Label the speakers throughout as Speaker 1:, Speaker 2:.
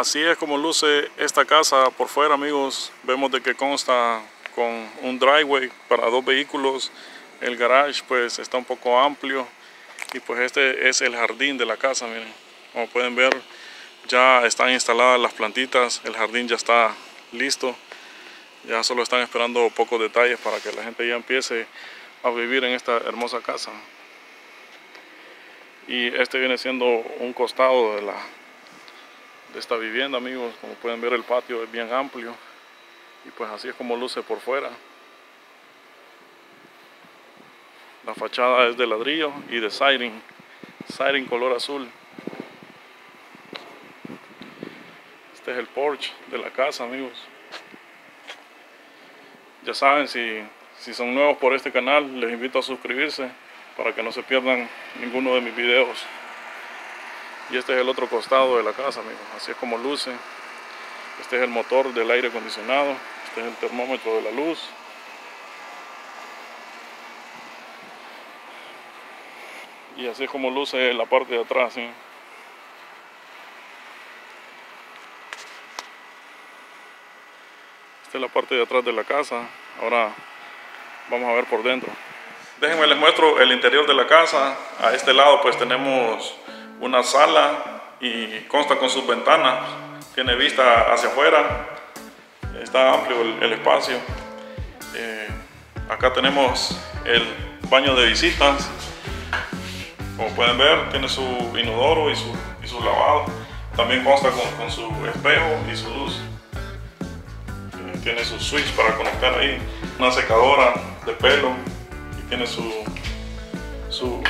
Speaker 1: Así es como luce esta casa por fuera, amigos. Vemos de que consta con un driveway para dos vehículos. El garage pues está un poco amplio y pues este es el jardín de la casa, miren. Como pueden ver, ya están instaladas las plantitas, el jardín ya está listo. Ya solo están esperando pocos detalles para que la gente ya empiece a vivir en esta hermosa casa. Y este viene siendo un costado de la de esta vivienda, amigos. Como pueden ver, el patio es bien amplio. Y pues así es como luce por fuera. La fachada es de ladrillo y de siding. Siding color azul. Este es el porch de la casa, amigos. Ya saben, si, si son nuevos por este canal, les invito a suscribirse para que no se pierdan ninguno de mis videos. Y este es el otro costado de la casa, amigos. Así es como luce. Este es el motor del aire acondicionado. Este es el termómetro de la luz. Y así es como luce la parte de atrás. Esta es la parte de atrás de la casa. Ahora vamos a ver por dentro. Déjenme les muestro el interior de la casa. A este lado pues tenemos una sala y consta con sus ventanas, tiene vista hacia afuera, está amplio el, espacio. Eh, acá tenemos el baño de visitas, como pueden ver tiene su inodoro y su, y su lavado, también consta con, con, su espejo y su luz. Eh, tiene su switch para conectar ahí, una secadora de pelo y tiene su, su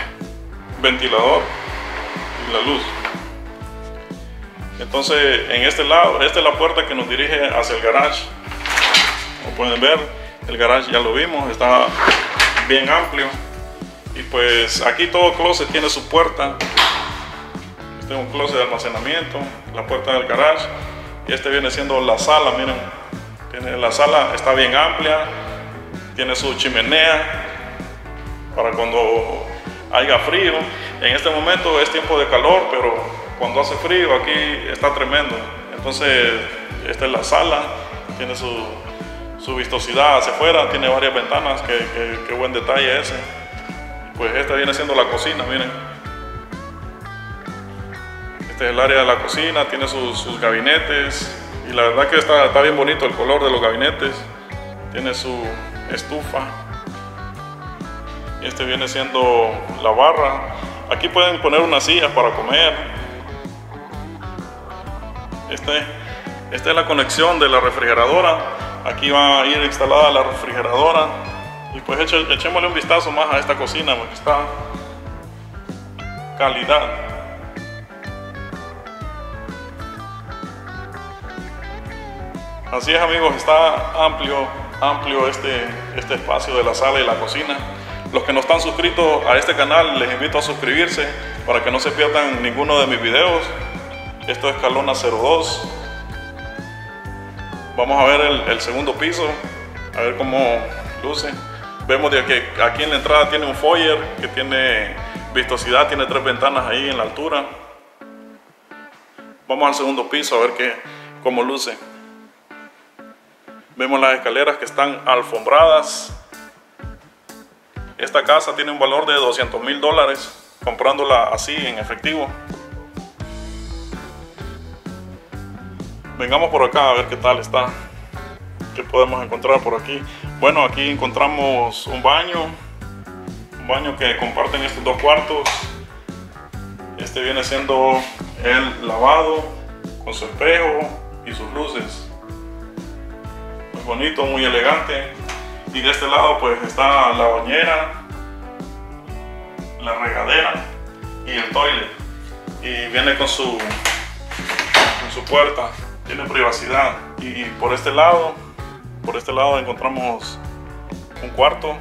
Speaker 1: ventilador la luz. Entonces, en este lado, esta es la puerta que nos dirige hacia el garage. Como pueden ver, el garage ya lo vimos, está bien amplio. Y pues aquí todo closet tiene su puerta. Este es un closet de almacenamiento, la puerta del garage. Y este viene siendo la sala, miren. Tiene, la sala está bien amplia, tiene su chimenea para cuando haya frío. En este momento es tiempo de calor, pero cuando hace frío aquí está tremendo. Entonces, esta es la sala, tiene su, su vistosidad hacia afuera, tiene varias ventanas, qué, buen detalle ese. Pues esta viene siendo la cocina, miren. Este es el área de la cocina, tiene sus, gabinetes y la verdad que está, está bien bonito el color de los gabinetes. Tiene su estufa, este viene siendo la barra. Aquí pueden poner una silla para comer. Este, esta es la conexión de la refrigeradora. Aquí va a ir instalada la refrigeradora. Y pues echémosle un vistazo más a esta cocina porque está calidad. Así es amigos, está amplio, amplio este, este espacio de la sala y la cocina. Los que no están suscritos a este canal, les invito a suscribirse para que no se pierdan ninguno de mis videos. Esto es Calona 02. Vamos a ver el, segundo piso, a ver cómo luce. Vemos de que aquí en la entrada tiene un foyer que tiene vistosidad, tiene tres ventanas ahí en la altura. Vamos al segundo piso a ver qué, cómo luce. Vemos las escaleras que están alfombradas esta casa tiene un valor de 200 mil dólares comprándola así en efectivo. Vengamos por acá a ver qué tal está. ¿Qué podemos encontrar por aquí? Bueno, aquí encontramos un baño. Un baño que comparten estos dos cuartos. Este viene siendo el lavado con su espejo y sus luces. Muy bonito, muy elegante y de este lado pues está la bañera, la regadera y el toilet y viene con su con su puerta, tiene privacidad y por este lado, por este lado encontramos un cuarto.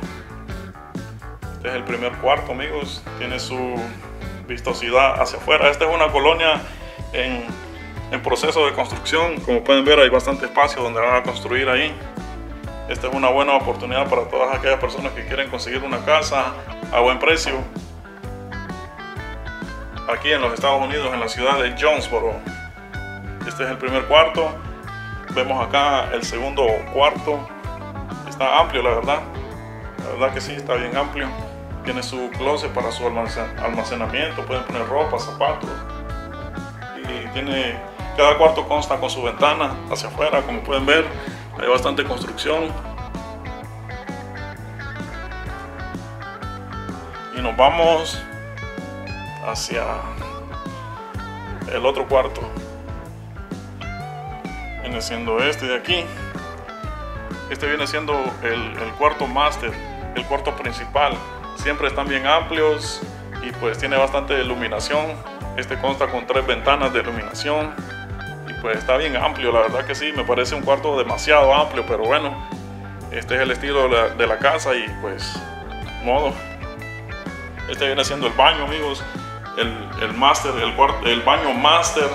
Speaker 1: Este es el primer cuarto, amigos. Tiene su vistosidad hacia afuera. Esta es una colonia en, en proceso de construcción. Como pueden ver, hay bastante espacio donde van a construir ahí. Esta es una buena oportunidad para todas aquellas personas que quieren conseguir una casa a buen precio. Aquí en los Estados Unidos, en la ciudad de Jonesboro. Este es el primer cuarto. Vemos acá el segundo cuarto. Está amplio, la verdad. La verdad que sí, está bien amplio. Tiene su closet para su almacenamiento. Pueden poner ropa, zapatos. Y tiene cada cuarto consta con su ventana hacia afuera, como pueden ver. Hay bastante construcción. Y nos vamos hacia el otro cuarto. Viene siendo este de aquí. Este viene siendo el, cuarto máster el cuarto principal. Siempre están bien amplios y pues tiene bastante iluminación. Este consta con tres ventanas de iluminación pues está bien amplio la verdad que sí me parece un cuarto demasiado amplio pero bueno este es el estilo de la, casa y pues modo este viene siendo el baño amigos el, el master, el, el baño master.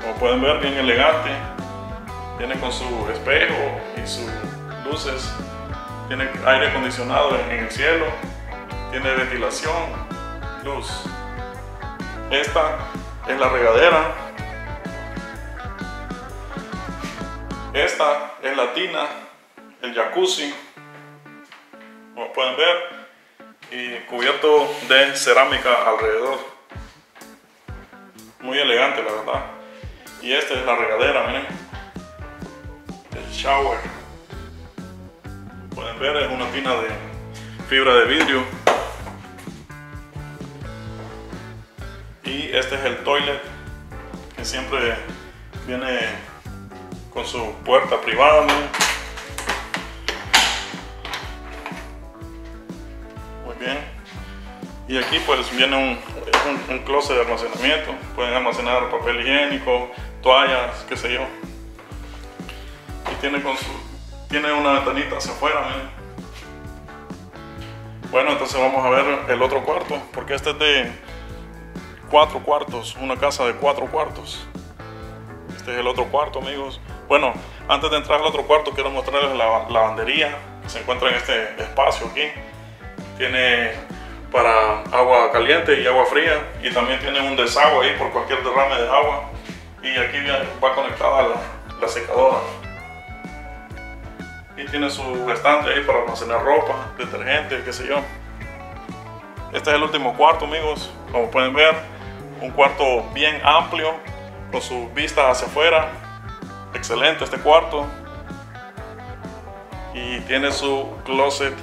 Speaker 1: Como pueden ver, bien elegante. Tiene con su espejo y sus luces. Tiene aire acondicionado en, el cielo. Tiene ventilación, luz. Esta es la regadera. Esta es la tina, el jacuzzi. Como pueden ver, y cubierto de cerámica alrededor. Muy elegante la verdad. Y esta es la regadera, miren. El shower. Pueden ver, es una tina de fibra de vidrio. Y este es el toilet que siempre viene con su puerta privada. Y aquí pues viene un, un, closet de almacenamiento. Pueden almacenar papel higiénico, toallas, qué sé yo. Y tiene, con su, tiene una ventanita hacia afuera, Bueno, entonces vamos a ver el otro cuarto, porque este es de cuatro cuartos, una casa de cuatro cuartos. Este es el otro cuarto, amigos. Bueno, antes de entrar al otro cuarto, quiero mostrarles la lavandería que se encuentra en este espacio aquí. Tiene para agua caliente y agua fría y también tiene un desagüe ahí por cualquier derrame de agua y aquí va conectada la, la secadora y tiene su estante ahí para almacenar ropa, detergente, qué sé yo. Este es el último cuarto, amigos. Como pueden ver, un cuarto bien amplio, con su vista hacia afuera. Excelente este cuarto. Y tiene su closet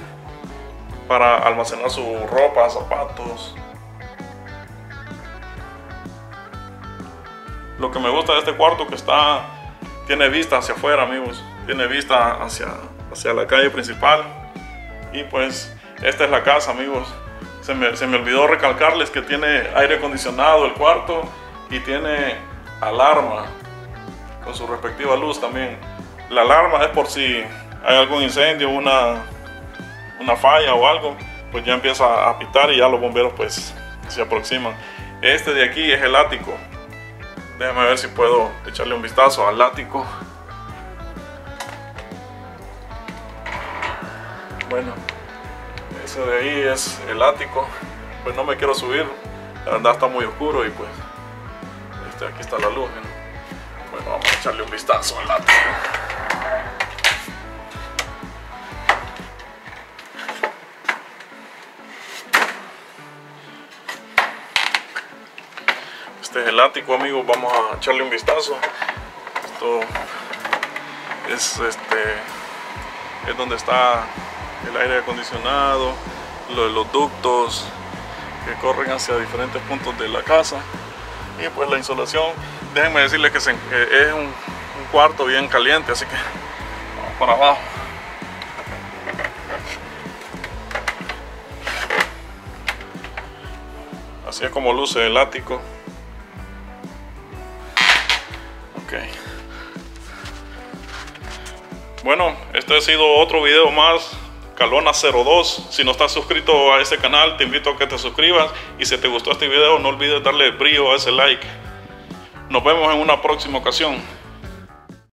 Speaker 1: para almacenar su ropa, zapatos. Lo que me gusta de este cuarto que está tiene vista hacia afuera, amigos. Tiene vista hacia, hacia la calle principal. Y pues esta es la casa, amigos. Se me, se me olvidó recalcarles que tiene aire acondicionado el cuarto y tiene alarma con su respectiva luz también. La alarma es por si hay algún incendio, una una falla o algo, pues ya empieza a pitar y ya los bomberos pues se aproximan. Este de aquí es el ático. Déjame ver si puedo echarle un vistazo al ático. Bueno, ese de ahí es el ático. Pues no me quiero subir, la verdad está muy oscuro y pues este, aquí está la luz. Bueno, vamos a echarle un vistazo al ático. Este es el ático, amigos. Vamos a echarle un vistazo. Esto es este es donde está el aire acondicionado, los, ductos que corren hacia diferentes puntos de la casa y pues la insolación. Déjenme decirles que, es un, cuarto bien caliente, así que vamos para abajo. Así es como luce el ático. Bueno, este ha sido otro video más, Calona02. Si no estás suscrito a este canal, te invito a que te suscribas. Y si te gustó este video, no olvides darle brillo a ese like. Nos vemos en una próxima ocasión.